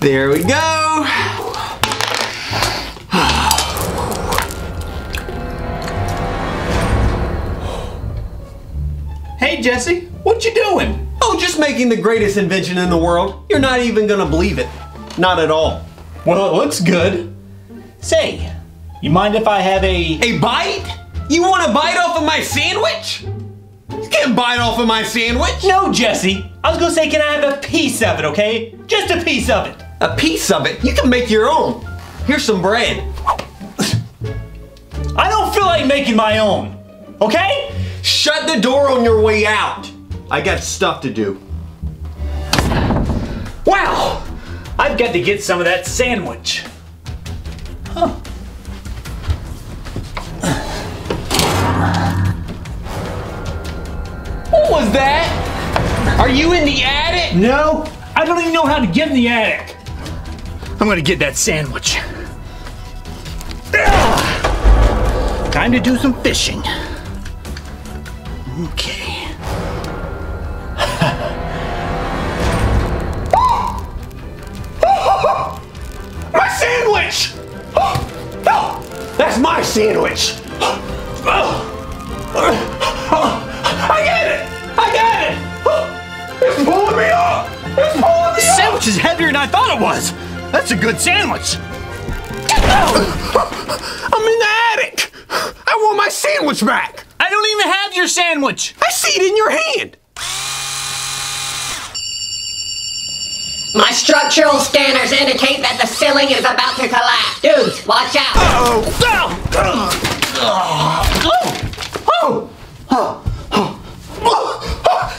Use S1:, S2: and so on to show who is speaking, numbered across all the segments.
S1: There we go.
S2: Hey, Jesse, what you doing?
S1: Oh, just making the greatest invention in the world. You're not even gonna believe it. Not at all.
S2: Well, it looks good. Say, you mind if I have a...
S1: A bite? You want to bite off of my sandwich? You can't bite off of my sandwich.
S2: No, Jesse. I was gonna say, can I have a piece of it, okay? Just a piece of it.
S1: A piece of it. You can make your own. Here's some bread.
S2: I don't feel like making my own, okay?
S1: Shut the door on your way out. I got stuff to do.
S2: Wow! I've got to get some of that sandwich. Huh.
S1: What was that? Are you in the attic?
S2: No, I don't even know how to get in the attic. I'm gonna get that sandwich. Time to do some fishing. Okay.
S1: My sandwich! That's my sandwich! I get it! I get it! It's pulling me up! It's pulling me
S2: This sandwich is heavier than I thought it was. That's a good sandwich.
S1: I'm in the attic! I want my sandwich back!
S2: I don't even have your sandwich.
S1: I see it in your hand!
S3: My structural scanners indicate that the ceiling is about to collapse. Dudes, watch out.
S1: Oh!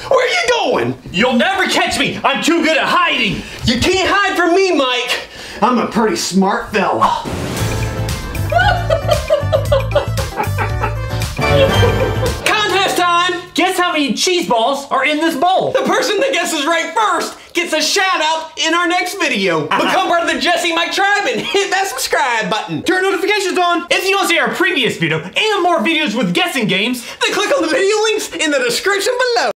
S1: Where are you going?
S2: You'll never catch me. I'm too good at hiding.
S1: You can't hide from me, Mike! I'm a pretty smart fella. Contest time!
S2: Guess how many cheese balls are in this bowl?
S1: The person that guesses right first gets a shout out in our next video. Become part of the Jesse Mike tribe and hit that subscribe button. Turn notifications on.
S2: If you want to see our previous video and more videos with guessing games,
S1: Then click on the video links in the description below.